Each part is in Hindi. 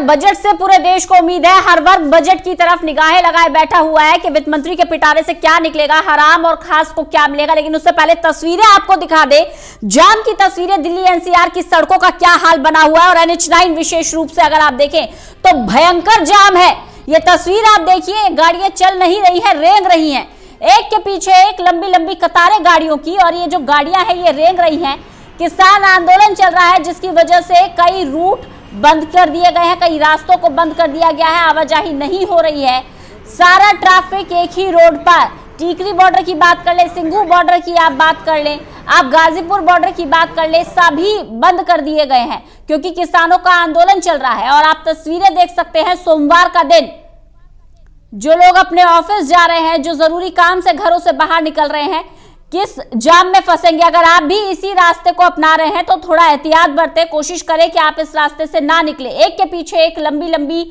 बजट से पूरे देश को उम्मीद है। हर वर्ग बजट की तरफ़ निगाहें लगाए बैठा हुआ है कि वित्त मंत्री के पिटारे से क्या निकलेगा, हराम और खास को क्या मिलेगा। लेकिन उससे पहले तस्वीरें आपको दिखा दे। जाम की तस्वीरें, दिल्ली एनसीआर की सड़कों का क्या हाल बना हुआ है और एनएच नाइन विशेष रूप से अगर आप देखें तो भयंकर जाम है। ये तस्वीर आप देखिए, गाड़ियाँ चल नहीं रही है, रेंग रही है। एक के पीछे एक लंबी लंबी कतारें गाड़ियों की और ये जो गाड़ियाँ हैं, ये रेंग रही हैं। किसान आंदोलन चल रहा है, जिसकी वजह से कई रूट बंद कर दिए गए हैं, कई रास्तों को बंद कर दिया गया है, आवाजाही नहीं हो रही है। सारा ट्रैफ़िक एक ही रोड पर। टीकरी बॉर्डर की बात कर ले सिंघू बॉर्डर की आप बात कर लें, आप गाजीपुर बॉर्डर की बात कर ले, सभी बंद कर दिए गए हैं, क्योंकि किसानों का आंदोलन चल रहा है और आप तस्वीरें देख सकते हैं सोमवार का दिन। जो लोग अपने ऑफ़िस जा रहे हैं, जो ज़रूरी काम से घरों से बाहर निकल रहे हैं किस जाम में फंसेंगे? अगर आप भी इसी रास्ते को अपना रहे हैं तो थोड़ा एहतियात बरते, कोशिश करें कि आप इस रास्ते से ना निकले। एक के पीछे एक लंबी लंबी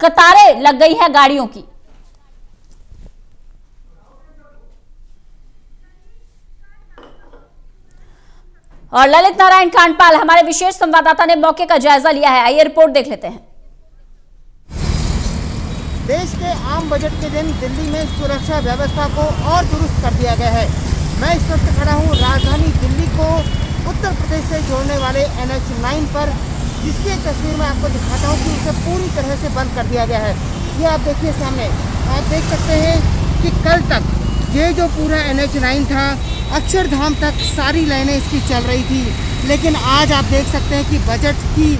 कतारें लग गई है गाड़ियों की। और ललित नारायण कांडपाल हमारे विशेष संवाददाता ने मौके का जायजा लिया है। आइए रिपोर्ट देख लेते हैं। देश के आम बजट के दिन दिल्ली में सुरक्षा व्यवस्था को और दुरुस्त कर दिया गया है। मैं इस वक्त खड़ा हूँ राजधानी दिल्ली को उत्तर प्रदेश से जोड़ने वाले एन एच नाइन पर, जिसकी एक तस्वीर मैं आपको दिखाता हूँ कि उसे पूरी तरह से बंद कर दिया गया है। ये आप देखिए सामने, आप देख सकते हैं कि कल तक ये जो पूरा एन एच नाइन था, अक्षरधाम तक सारी लाइनें इसकी चल रही थी। लेकिन आज आप देख सकते हैं कि बजट की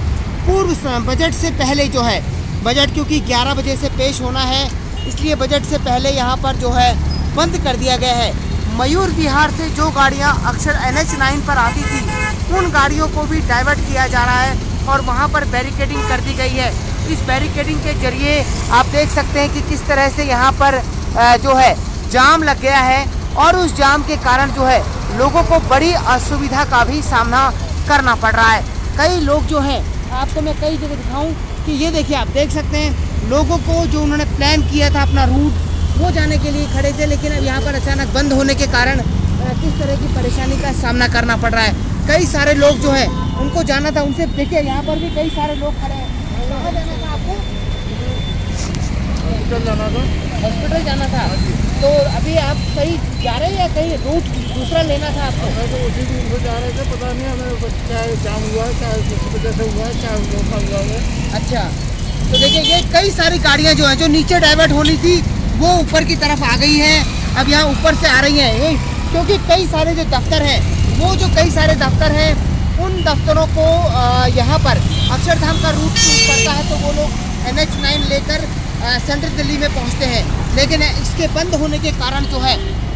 पूर्व बजट से पहले जो है बजट, क्योंकि 11 बजे से पेश होना है, इसलिए बजट से पहले यहाँ पर जो है बंद कर दिया गया है। मयूर विहार से जो गाड़ियाँ अक्सर एन एच पर आती थी, उन गाड़ियों को भी डाइवर्ट किया जा रहा है और वहाँ पर बैरिकेडिंग कर दी गई है। इस बैरिकेडिंग के ज़रिए आप देख सकते हैं कि किस तरह से यहाँ पर जो है जाम लग गया है और उस जाम के कारण जो है लोगों को बड़ी असुविधा का भी सामना करना पड़ रहा है। कई लोग जो हैं आपको मैं कई जगह दिखाऊँ कि ये देखिए आप देख सकते हैं लोगों को जो उन्होंने प्लान किया था अपना रूट वो जाने के लिए खड़े थे लेकिन अब यहाँ पर अचानक बंद होने के कारण किस तरह की परेशानी का सामना करना पड़ रहा है। कई सारे लोग जो है उनको जाना था उनसे देखिए यहाँ पर भी कई सारे लोग खड़े हैं। कहाँ जाना था आपको? हॉस्पिटल जाना था। हॉस्पिटल जाना था। तो अभी आप कहीं जा रहे हैं या कहीं रूट दूसरा लेना था आपको? मैं तो उसी दिन से जा रहे थे पता नहीं हमें क्या जाम हुआ क्या किस वजह से हुआ क्या हुआ है। अच्छा तो देखिए ये कई सारी गाड़ियाँ जो हैं जो नीचे डाइवर्ट होनी थी वो ऊपर की तरफ़ आ गई हैं। अब यहाँ ऊपर से आ रही हैं। क्योंकि कई सारे जो दफ्तर हैं वो जो कई सारे दफ्तर हैं उन दफ्तरों को यहाँ पर अक्षरधाम का रूट चूज़ करता है तो वो लोग एन एच नाइन लेकर सेंट्रल दिल्ली में पहुँचते हैं। लेकिन इसके बंद होने के कारण जो है,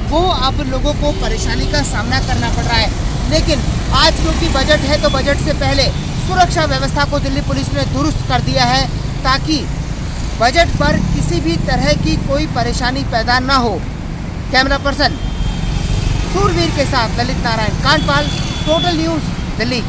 वो अब लोगों को परेशानी का सामना करना पड़ रहा है। लेकिन आज क्योंकि बजट है तो बजट से पहले सुरक्षा व्यवस्था को दिल्ली पुलिस ने दुरुस्त कर दिया है, ताकि बजट पर किसी भी तरह की कोई परेशानी पैदा ना हो। कैमरा पर्सन, सूरवीर के साथ ललित नारायण कांडपाल टोटल न्यूज़ दिल्ली।